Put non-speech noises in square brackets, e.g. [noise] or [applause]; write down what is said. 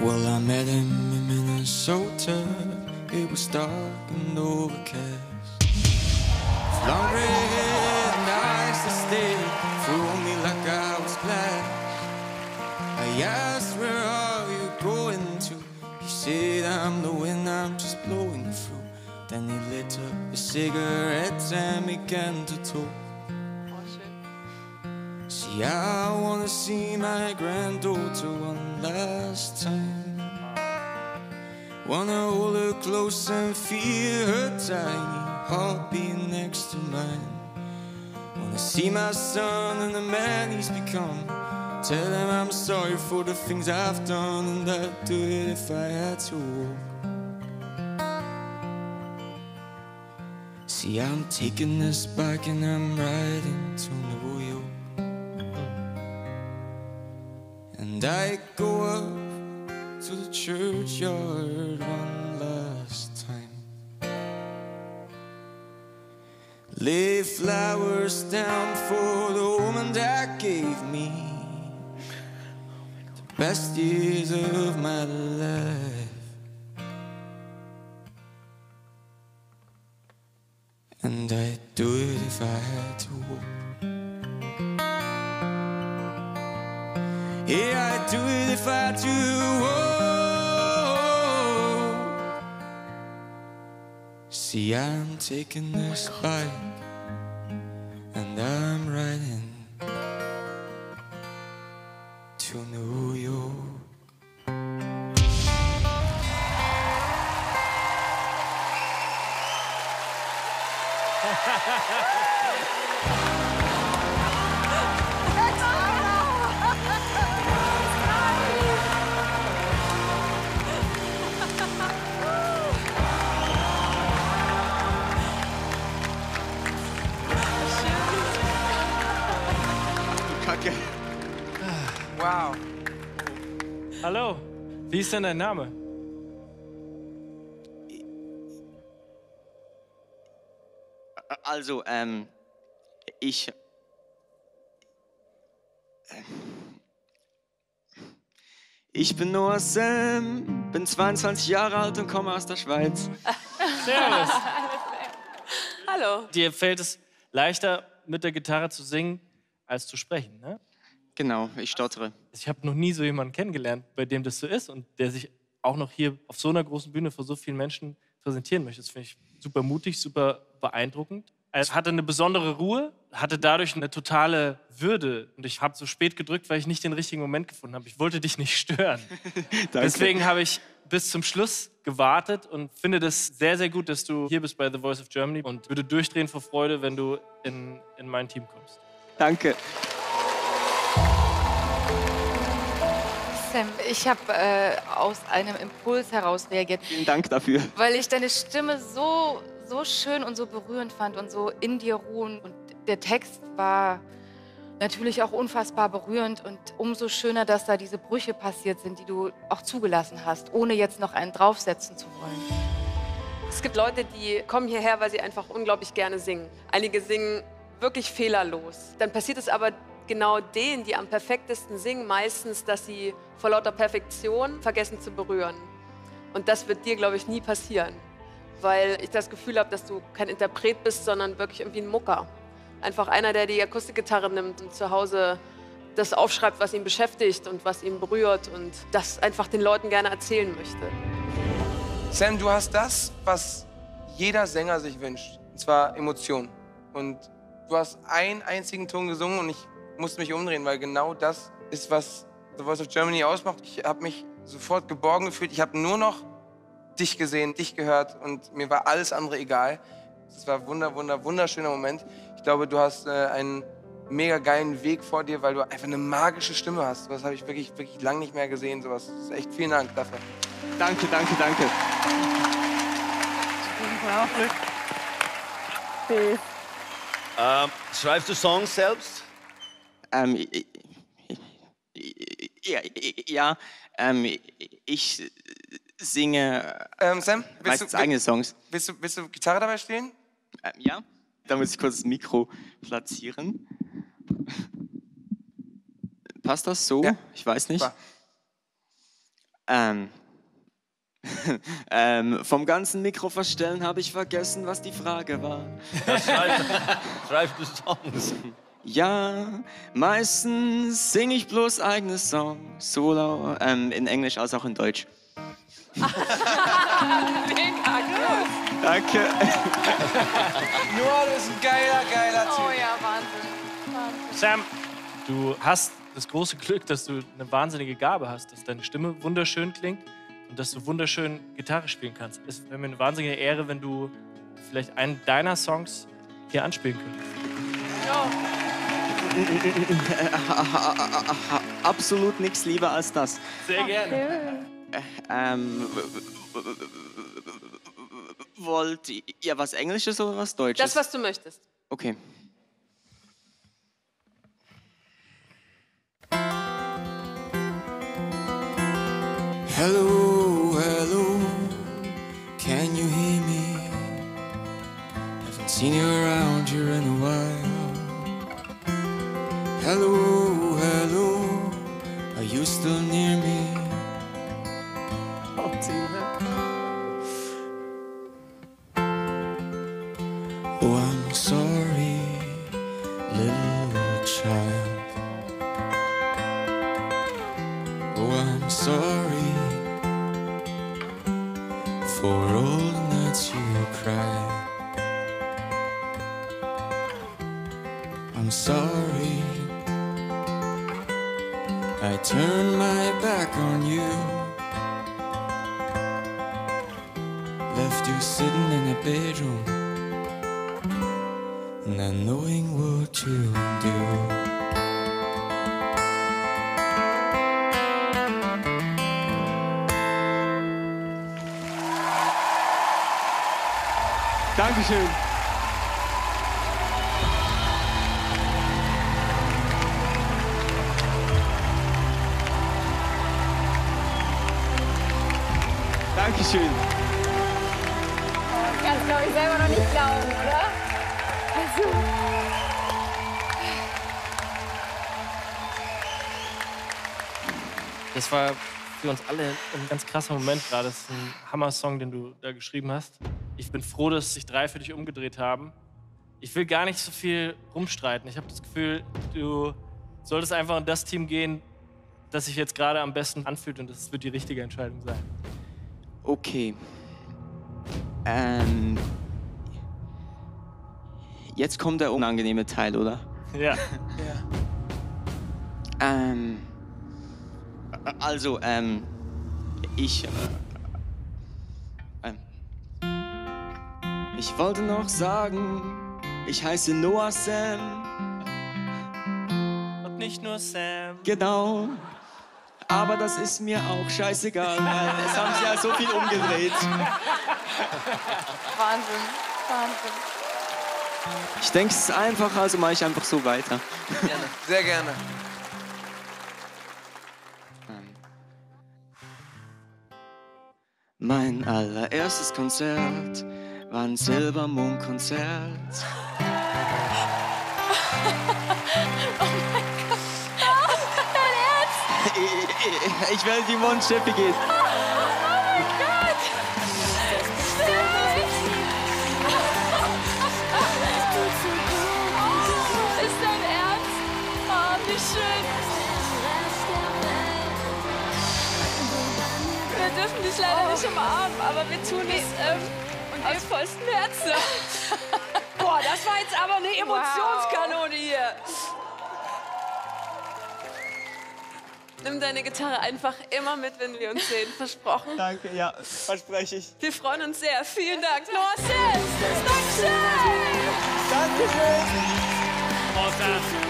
Well, I met him in Minnesota. It was dark and overcast. Long red eyes that stared through me like I was glass. I asked, Where are you going to? He said, I'm the wind, I'm just blowing through. Then he lit up a cigarette and began to talk. See, I wanna see my granddaughter one last time. Wanna hold her close and feel her tiny heart beating next to mine. Wanna see my son and the man he's become. Tell him I'm sorry for the things I've done, and I'd do it if I had to walk. See, I'm taking this bike and I'm riding to New York. And I go up to the churchyard one last time. Lay flowers down for the woman that gave me the best years of my life. And I'd do it if I had Yeah, I'd do it if I to. See, I'm taking this oh bike and I'm riding to New York. Kacke. [laughs] Wow. Hallo, wie ist denn dein Name? Also, ähm, ich. Ich bin Noah Sam, bin 22 Jahre alt und komme aus der Schweiz. Servus. Hallo. Dir fällt es leichter, mit der Gitarre zu singen, als zu sprechen, ne? Genau, ich stottere. Ich habe noch nie so jemanden kennengelernt, bei dem das so ist und der sich auch noch hier auf so einer großen Bühne vor so vielen Menschen präsentieren möchte. Das finde ich super mutig, super beeindruckend. Er hatte eine besondere Ruhe, hatte dadurch eine totale Würde. Und ich habe so spät gedrückt, weil ich nicht den richtigen Moment gefunden habe. Ich wollte dich nicht stören. [laughs] Deswegen habe ich bis zum Schluss gewartet und finde das sehr, sehr gut, dass du hier bist bei The Voice of Germany und würde durchdrehen vor Freude, wenn du in, in mein Team kommst. Danke. Sam, ich habe äh, aus einem Impuls heraus reagiert, Vielen Dank dafür. weil ich deine Stimme so, so schön und so berührend fand und so in dir ruhen. Und der Text war natürlich auch unfassbar berührend und umso schöner, dass da diese Brüche passiert sind, die du auch zugelassen hast, ohne jetzt noch einen draufsetzen zu wollen. Es gibt Leute, die kommen hierher, weil sie einfach unglaublich gerne singen. Einige singen wirklich fehlerlos. Dann passiert es aber genau denen, die am perfektesten singen, meistens, dass sie vor lauter Perfektion vergessen zu berühren. Und das wird dir, glaube ich, nie passieren. Weil ich das Gefühl habe, dass du kein Interpret bist, sondern wirklich irgendwie ein Mucker. Einfach einer, der die Akustikgitarre nimmt und zu Hause das aufschreibt, was ihn beschäftigt und was ihn berührt und das einfach den Leuten gerne erzählen möchte. Sam, du hast das, was jeder Sänger sich wünscht. Und zwar Emotion. Und du hast einen einzigen Ton gesungen und ich musste mich umdrehen, weil genau das ist, was The Voice of Germany ausmacht. Ich habe mich sofort geborgen gefühlt. Ich habe nur noch dich gesehen, dich gehört und mir war alles andere egal. Es war ein wunder, wunder, wunderschöner Moment. Ich glaube, du hast äh, einen mega geilen Weg vor dir, weil du einfach eine magische Stimme hast. Das habe ich wirklich, wirklich lange nicht mehr gesehen. Sowas. Das ist echt vielen Dank dafür. Danke, danke, danke. Ähm, schreibst du Songs selbst? Ähm, ja, ja ähm, ich singe Ähm, Sam, willst meistens du, eigene Songs. willst, du, willst du Gitarre dabei spielen? Ähm, ja, da muss ich kurz das Mikro platzieren. Passt das so? Ja. Ich weiß nicht. Ähm, [laughs] ähm, vom ganzen Mikro verstellen habe ich vergessen, was die Frage war. Schreib, schreib die Songs. Ja, meistens singe ich bloß eigene Songs, solo, ähm, in Englisch als auch in Deutsch. Mega gut. Danke. [laughs] Noah, du bist ein geiler, geiler Typ. Oh ja, Wahnsinn. Wahnsinn. Sam, du hast das große Glück, dass du eine wahnsinnige Gabe hast, dass deine Stimme wunderschön klingt und dass du wunderschön Gitarre spielen kannst. Es wäre mir eine wahnsinnige Ehre, wenn du vielleicht einen deiner Songs hier anspielen könntest. [laughs] Absolut nichts lieber als das. Sehr gerne. Ähm, wollt ihr was Englisches oder was Deutsches? Das, was du möchtest. Okay. Hello, hello, can you hear me? Haven't seen you around here in a while. You still near me? Oh, I'm sorry, little child. Oh, I'm sorry for all the nights you cried. I'm sorry I turned my back on you. Left you sitting in a bedroom, not knowing what to do. Dankeschön. Dankeschön. Kannst glaube ich selber noch nicht glauben, oder? Also, Das war für uns alle ein ganz krasser Moment gerade. Das ist ein Hammer-Song, den du da geschrieben hast. Ich bin froh, dass sich drei für dich umgedreht haben. Ich will gar nicht so viel rumstreiten. Ich habe das Gefühl, du solltest einfach in das Team gehen, das sich jetzt gerade am besten anfühlt und das wird die richtige Entscheidung sein. Okay. Ähm. Jetzt kommt der unangenehme Teil, oder? Ja. [laughs] Ähm. Also, ähm. Ich. Äh, ähm, ich wollte noch sagen, ich heiße Noah Sam. Und nicht nur Sam. Genau. Aber das ist mir auch scheißegal, weil es haben sich ja so viel umgedreht. Wahnsinn. Wahnsinn. Ich denke, es ist einfach, also mache ich einfach so weiter. Sehr gerne. Mein allererstes Konzert war ein Silbermond-Konzert. Ich, [laughs] [laughs] ich werde die Mundschiffe gehen. ist dein Ernst? Oh, wie schön. Wir dürfen dich leider nicht umarmen, aber wir tun es ähm, aus vollstem Herzen. [laughs] Boah, das war jetzt aber eine Emotionskanone hier. Nimm deine Gitarre einfach immer mit, wenn wir uns sehen. Versprochen. Danke, ja, verspreche ich. Wir freuen uns sehr. Vielen Dank. Noah Sens. Dankeschön. Dankeschön. Awesome.